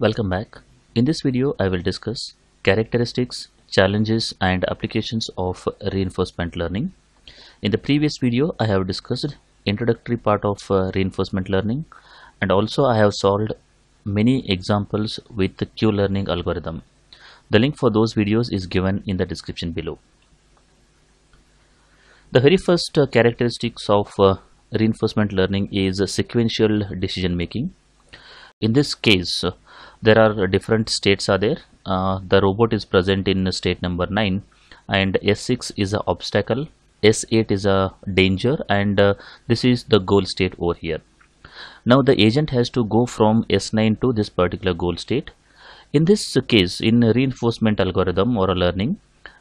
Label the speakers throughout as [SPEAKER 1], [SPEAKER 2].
[SPEAKER 1] Welcome back. In this video, I will discuss characteristics, challenges and applications of reinforcement learning. In the previous video, I have discussed introductory part of uh, reinforcement learning and also I have solved many examples with the Q-learning algorithm. The link for those videos is given in the description below. The very first uh, characteristics of uh, reinforcement learning is sequential decision making. In this case, there are different states are there. Uh, the robot is present in state number 9 and S6 is an obstacle, S8 is a danger and uh, this is the goal state over here. Now the agent has to go from S9 to this particular goal state. In this case, in reinforcement algorithm or a learning,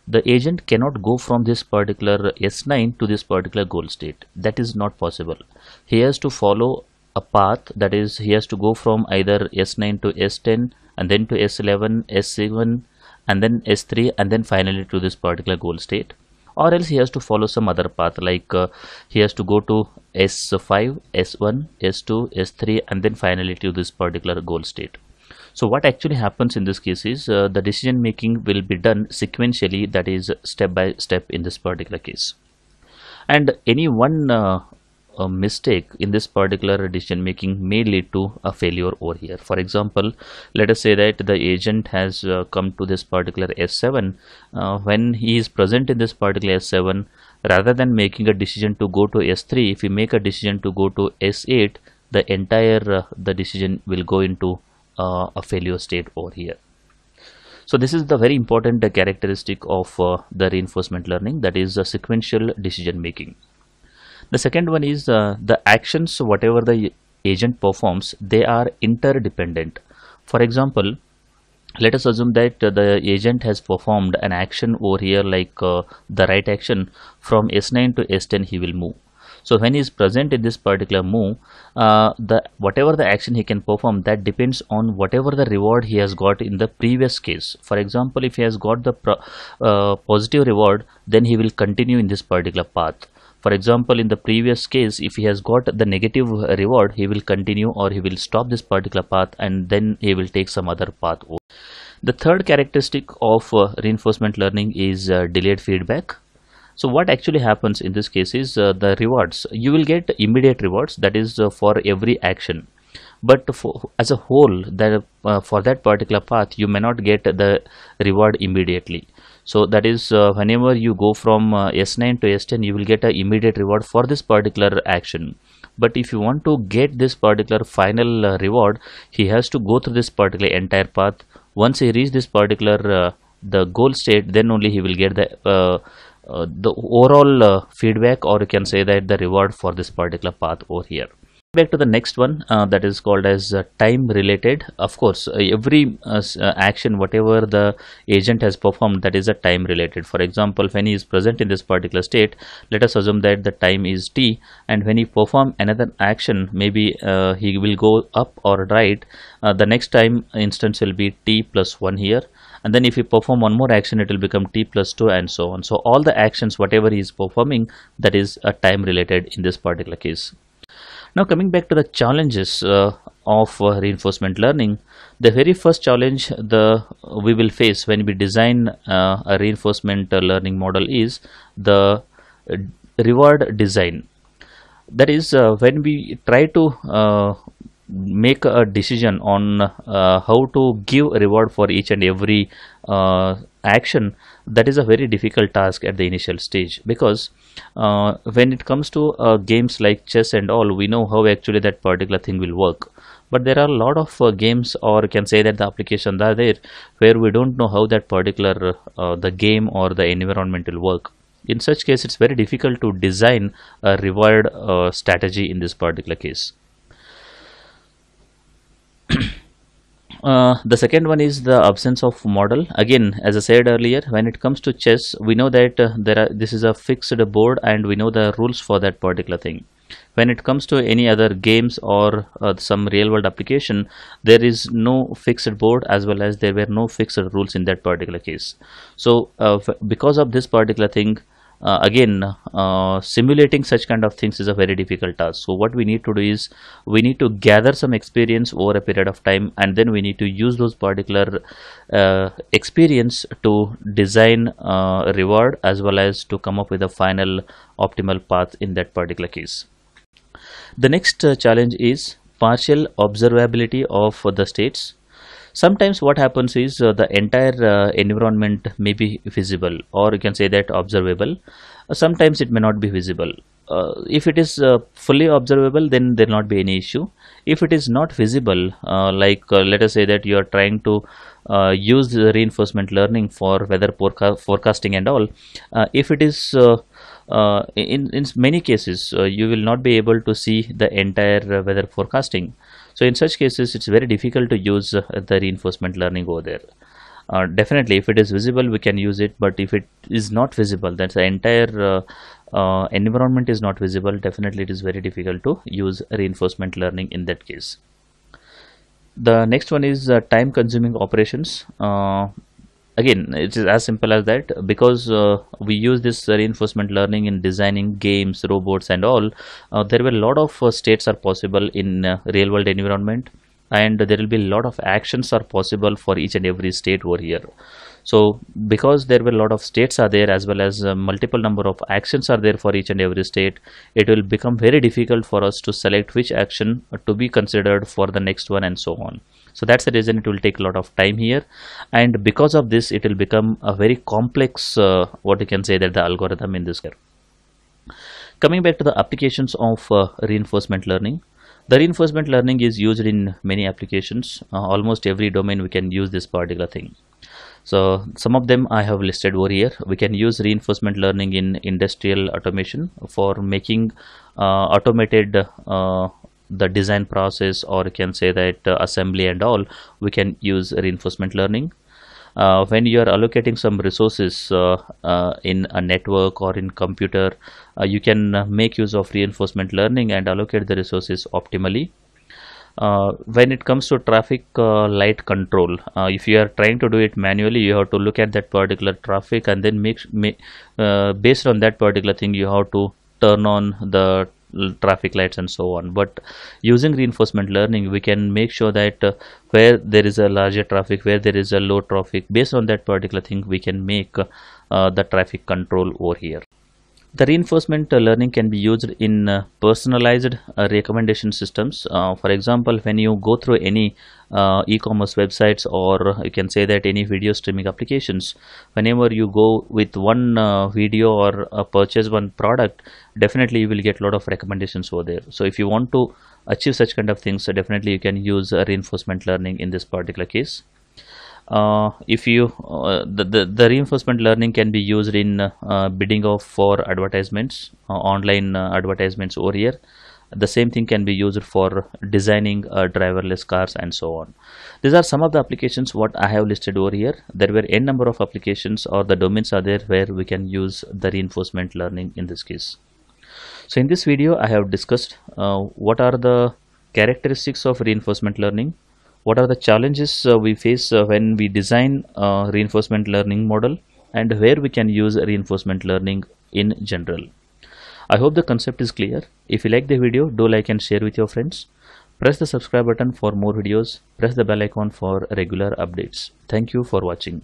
[SPEAKER 1] the agent cannot go from this particular S9 to this particular goal state. That is not possible. He has to follow a path that is he has to go from either S9 to S10 and then to S11, S7 and then S3 and then finally to this particular goal state or else he has to follow some other path like uh, he has to go to S5, S1, S2, S3 and then finally to this particular goal state. So what actually happens in this case is uh, the decision making will be done sequentially that is step by step in this particular case. And any one uh, a mistake in this particular decision making may lead to a failure over here. For example let us say that the agent has uh, come to this particular s7 uh, when he is present in this particular s7 rather than making a decision to go to s3 if we make a decision to go to s8 the entire uh, the decision will go into uh, a failure state over here. So this is the very important characteristic of uh, the reinforcement learning that is sequential decision making the second one is uh, the actions whatever the agent performs they are interdependent. For example let us assume that the agent has performed an action over here like uh, the right action from s9 to s10 he will move. So when he is present in this particular move uh, the whatever the action he can perform that depends on whatever the reward he has got in the previous case. For example if he has got the uh, positive reward then he will continue in this particular path for example, in the previous case, if he has got the negative reward, he will continue or he will stop this particular path and then he will take some other path. The third characteristic of uh, reinforcement learning is uh, delayed feedback. So what actually happens in this case is uh, the rewards. You will get immediate rewards that is uh, for every action but for, as a whole that uh, for that particular path you may not get the reward immediately so that is uh, whenever you go from uh, s9 to s10 you will get an immediate reward for this particular action. But if you want to get this particular final uh, reward he has to go through this particular entire path. Once he reaches this particular uh, the goal state then only he will get the uh, uh, the overall feedback or you can say that the reward for this particular path over here back to the next one uh, that is called as uh, time related. Of course uh, every uh, uh, action whatever the agent has performed that is a time related. For example when he is present in this particular state let us assume that the time is t and when he perform another action maybe uh, he will go up or right the next time instance will be t plus 1 here. And then if he perform one more action it will become t plus 2 and so on. So all the actions whatever he is performing that is a time related in this particular case now coming back to the challenges uh, of uh, reinforcement learning, the very first challenge the we will face when we design uh, a reinforcement uh, learning model is the uh, reward design. That is uh, when we try to make a decision on how to give a reward for each and every action that is a very difficult task at the initial stage. Because uh, when it comes to uh, games like chess and all we know how actually that particular thing will work. But there are a lot of uh, games or can say that the applications are there where we don't know how that particular uh, the game or the environment will work. In such case it's very difficult to design a reward uh, strategy in this particular case uh, the second one is the absence of model. Again as I said earlier when it comes to chess we know that uh, there are this is a fixed board and we know the rules for that particular thing. When it comes to any other games or uh, some real world application there is no fixed board as well as there were no fixed rules in that particular case. So uh, because of this particular thing uh, again uh, simulating such kind of things is a very difficult task. So what we need to do is we need to gather some experience over a period of time and then we need to use those particular uh, experience to design uh, reward as well as to come up with a final optimal path in that particular case. The next uh, challenge is partial observability of the states sometimes what happens is uh, the entire uh, environment may be visible or you can say that observable. Uh, sometimes it may not be visible. Uh, if it is uh, fully observable then there will not be any issue. If it is not visible uh, like let us say that you are trying to use the reinforcement learning for weather forecasting and all if it is in, in many cases you will not be able to see the entire weather forecasting so in such cases it's very difficult to use uh, the reinforcement learning over there. Uh, definitely if it is visible we can use it but if it is not visible that's the entire uh, uh, environment is not visible definitely it is very difficult to use reinforcement learning in that case. The next one is uh, time consuming operations. Uh, again it is as simple as that. Because uh, we use this reinforcement learning in designing games robots and all uh, there were a lot of uh, states are possible in uh, real world environment and there will be a lot of actions are possible for each and every state over here. So because there were a lot of states are there as well as uh, multiple number of actions are there for each and every state it will become very difficult for us to select which action to be considered for the next one and so on. So that's the reason it will take a lot of time here. And because of this it will become a very complex uh, what you can say that the algorithm in this here coming back to the applications of uh, reinforcement learning the reinforcement learning is used in many applications. Uh, almost every domain we can use this particular thing. So some of them I have listed over here. We can use reinforcement learning in industrial automation for making uh, automated uh, the design process or you can say that uh, assembly and all. We can use reinforcement learning uh, when you are allocating some resources uh, uh in a network or in computer uh, you can make use of reinforcement learning and allocate the resources optimally. Uh, when it comes to traffic uh, light control uh, if you are trying to do it manually you have to look at that particular traffic and then make, make based on that particular thing you have to turn on the traffic lights and so on. But using reinforcement learning we can make sure that uh, where there is a larger traffic where there is a low traffic based on that particular thing we can make uh, the traffic control over here the reinforcement learning can be used in uh, personalized uh, recommendation systems. Uh, for example, when you go through any e-commerce websites or you can say that any video streaming applications, whenever you go with one video or purchase one product, definitely you will get a lot of recommendations over there. So if you want to achieve such kind of things, so definitely you can use reinforcement learning in this particular case uh, if you uh, the, the, the reinforcement learning can be used in uh, bidding of for advertisements uh, online uh, advertisements over here. The same thing can be used for designing uh, driverless cars and so on. These are some of the applications what i have listed over here. There were n number of applications or the domains are there where we can use the reinforcement learning in this case. So in this video i have discussed what are the characteristics of reinforcement learning what are the challenges uh, we face uh, when we design reinforcement learning model and where we can use reinforcement learning in general. I hope the concept is clear. If you like the video, do like and share with your friends. Press the subscribe button for more videos. Press the bell icon for regular updates. Thank you for watching.